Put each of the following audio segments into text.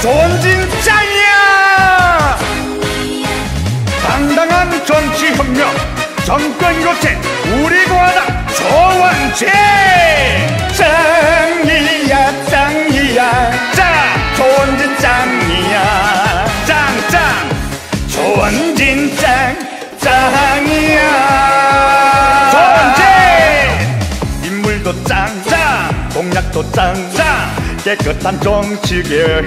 조원진 짱이야! 당당한 정치혁명 정권 교체 우리 공화당 조원진 짱이야 짱이야. 짱 조원진 짱이야. 짱 짱. 조원진 짱 짱이야. 조원진 인물도 짱 짱. 공약도 짱 짱 깨끗한 정치 개혁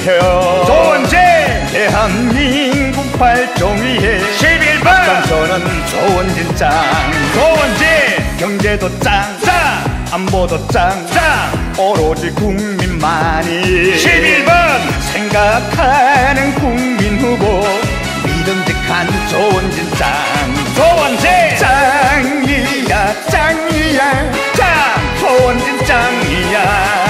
조원진 대한민국 발종위에 11번! 당선은 조원진 짱. 조원진 경제도 짱 짱! 안보도 짱 짱! 오로지 국민만이 11번! 생각하는 국민 후보. 믿음직한 조원진 짱. 조원진 짱이야 짱이야. 짱! 조원진 짱이야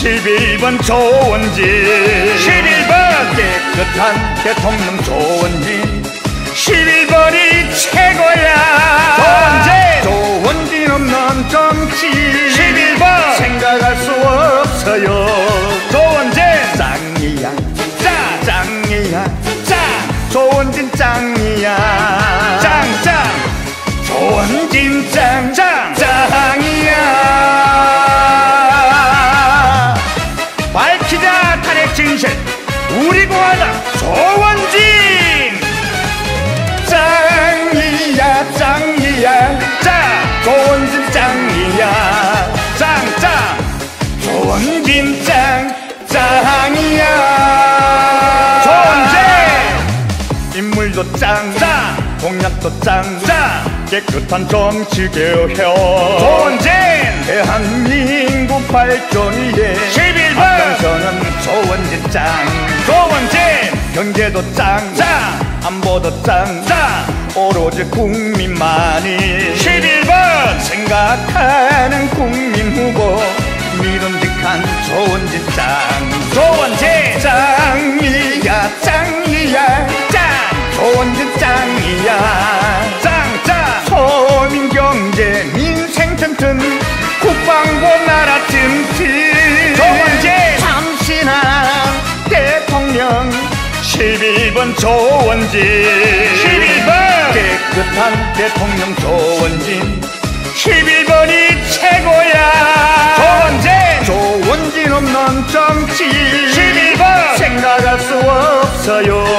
11번 조원진 11번. 깨끗한 대통령 조원진 11번이 최고야. 조원진 조원진 없는 정치 11번. 생각할 수 없어요. 조원진 짱이야. 짱. 짱이야. 짱. 조원진 짱이야. 짱짱. 조원진 짱짱 진실 우리 공화당 조원진. 짱이야 짱이야. 짱 조원진 짱이야. 짱짱. 조원진 짱 짱이야. 조원진. 인물도 짱짱. 공약도 짱짱 깨끗한 정치 개혁 조원진 대한민국 발전 위에 11번! 앞장서는 조원진 짱. 조원진! 경제도 짱 짱! 안보도 짱 짱! 오로지 국민만이 11번! 생각하는 국민 후보. 믿음직한 조원진 짱. 조원진! 짱이야 짱이야. 짱! 조원진 짱이야. 짱짱 서민 경제 민생 튼튼 국방부 나라 튼튼. 조원진 참신한 대통령 11번 조원진. 11번! 깨끗한 대통령 조원진. 11번이 최고야. 조원진 조원진 없는 정치. 11번! 생각할 수 없어요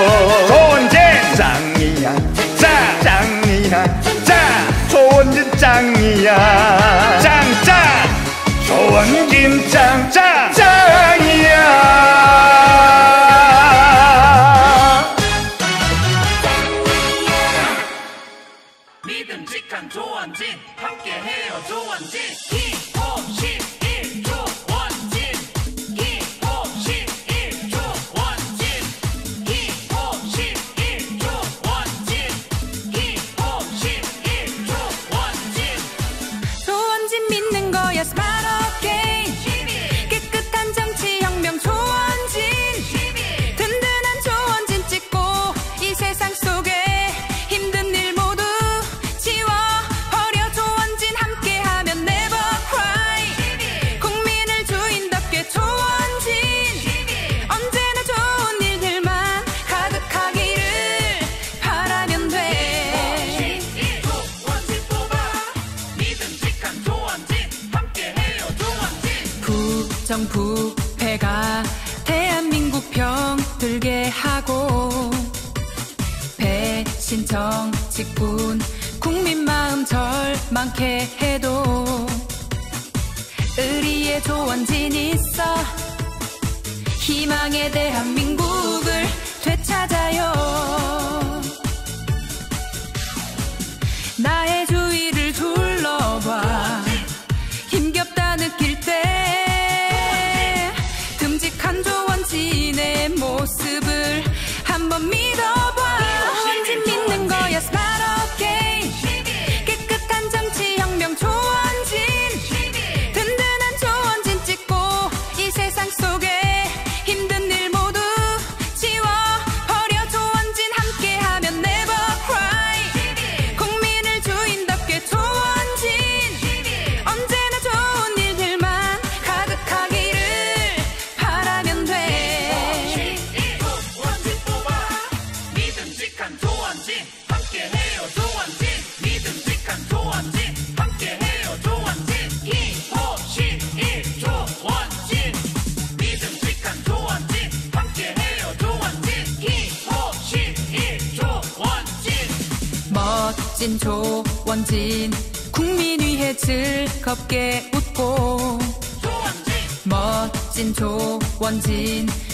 부정부패가 대한민국 병들게 하고 배신 정치꾼 국민 마음 절망케 해도 의리의 조원진 있어. 희망의 대한민국을 되찾아요 조원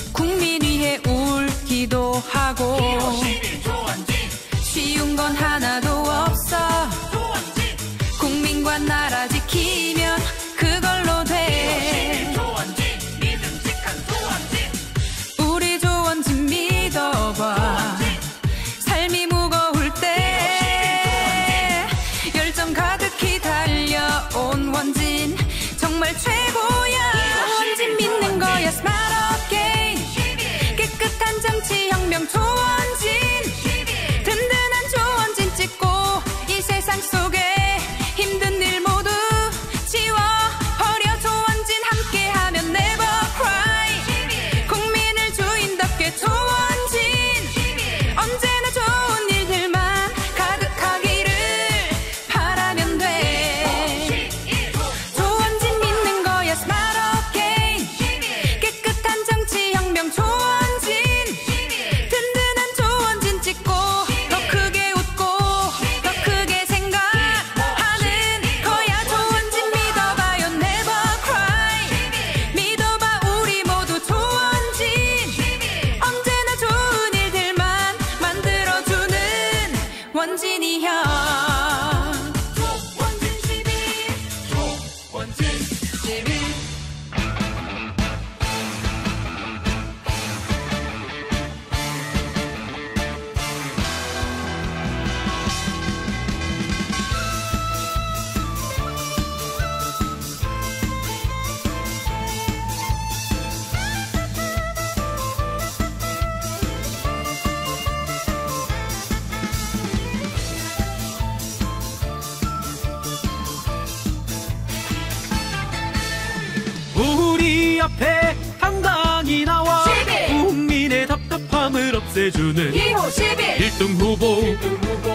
앞에 당당히 나와 시비! 국민의 답답함을 없애주는 2호 11 1등 후보.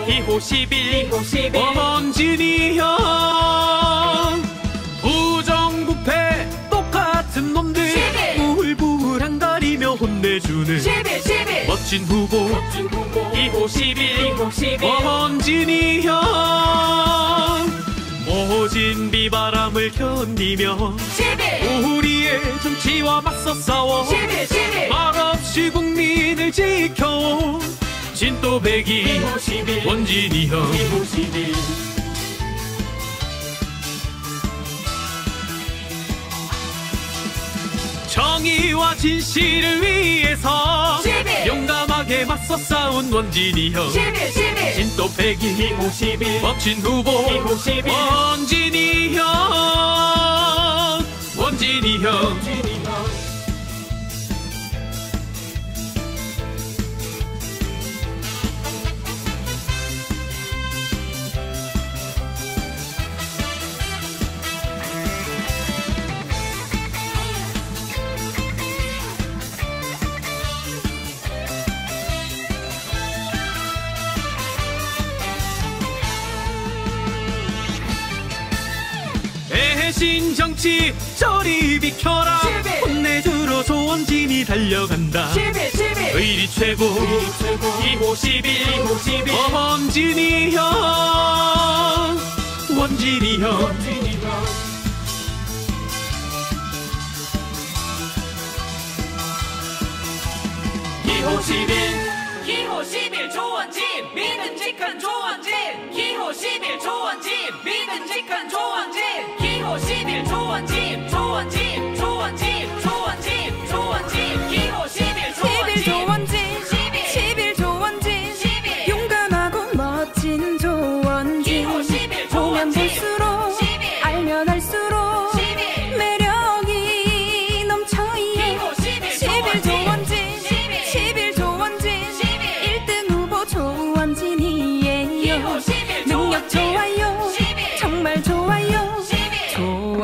2호 11 원진이 형. 부정부패 똑같은 놈들 시비! 우울부울한 가리며 혼내주는 11 11 멋진 후보. 2호 11 원진이 형 거진 비바람을 견디며 우리의 정치와 맞서 싸워 말없이 국민을 지켜온 진또배기 원진이 형. 정의와 진실을 위해서 용감하게 맞서 싸운 원진이 형. 진또배기 멋진 후보. 251. 정치 저리 비켜라. 시비! 혼내주러 조원진이 달려간다. 11 11 의리 최고. 2호 11 원진이 형. 원진이 형. 기호 11 기호 11 조원진 믿음직한 조원진 기호 11 조원진 믿음직한 조원진 기호 11 조원진 조원진 조원진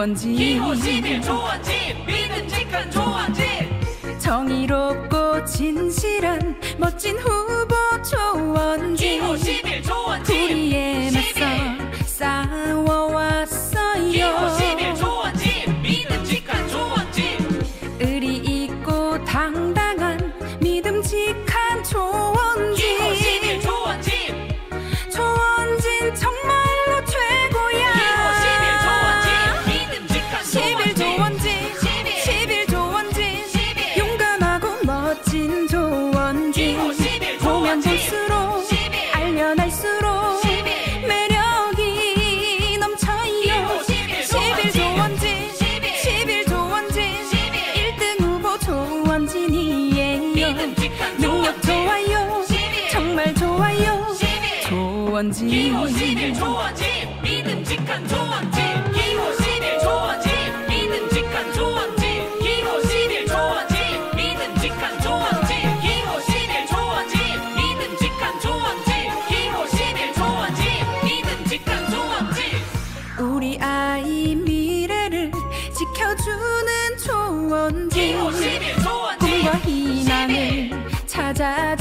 조원진 기호 11 조원진 믿음직한 조원진 정의롭고 진실한 멋진 후보 조원진 기호 11 조원진 우리의 기호시빌 조원진 믿음직한 조원진 기호시빌 조원진 믿음직한 조원진 기호시빌 조원진 믿음직한 조원진 기호시빌 조원진 믿음직한 조원진 기호시빌 조원진 믿음직한 조원진 우리 아이 미래를 지켜주는 조원진 기호시빌 조원진 꿈과 희망을 찾아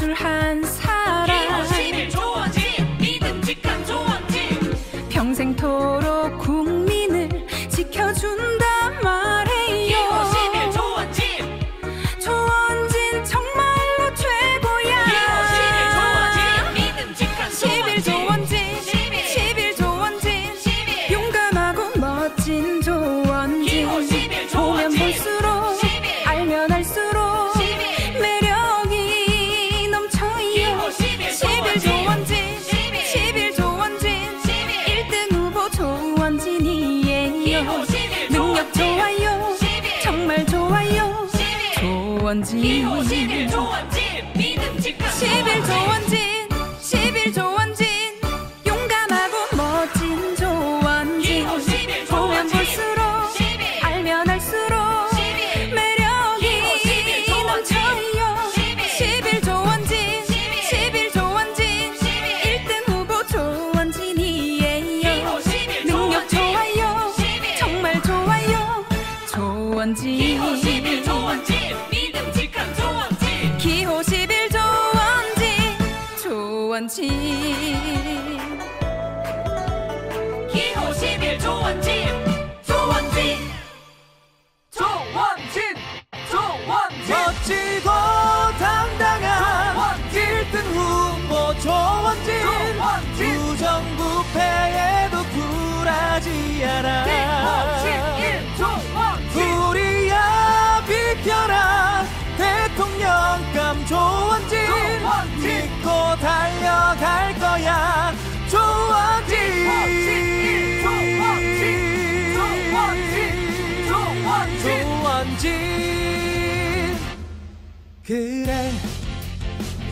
조원진 기호시빌 조원진 믿음직한 11 조원진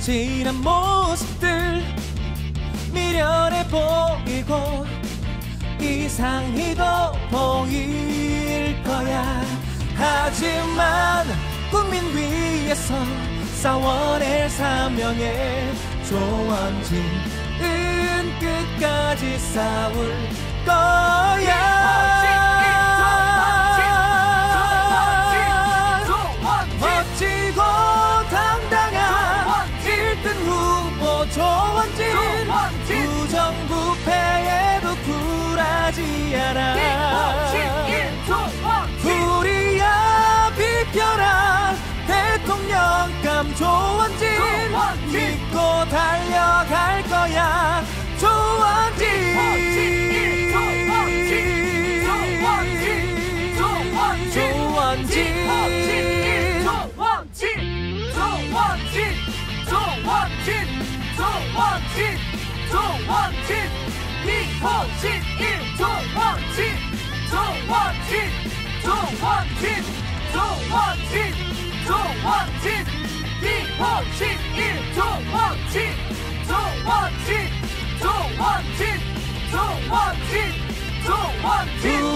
지난 모습들 미련해 보이고 이상히도 보일 거야. 하지만 국민 위해서 싸워낼 사명의 조원진은 끝까지 싸울 거야 갈 거야. 조원진 조원진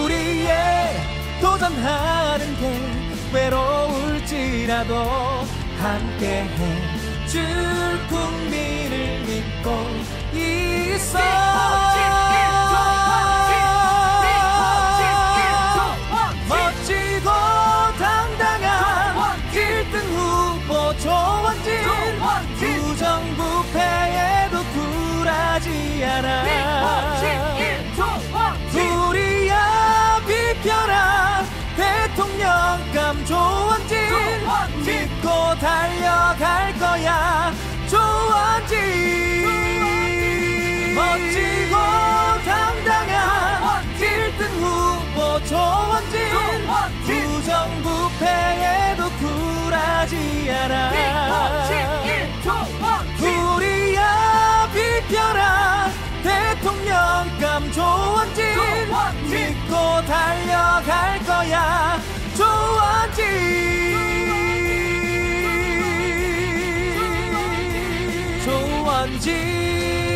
우리의 도전하는 게 외로울지라도 함께 해 줄 국민을 믿고 있어 참 조원진, 믿고 달려갈 거야. 조원진, 멋지고 당당한 1등 후보. 조원진, 부정부패에도 굴하지 않아. 우리야 비켜라. 대통령감 조원진, 조원진 믿고 달려갈 거야. 主啊，祭。主啊，祭。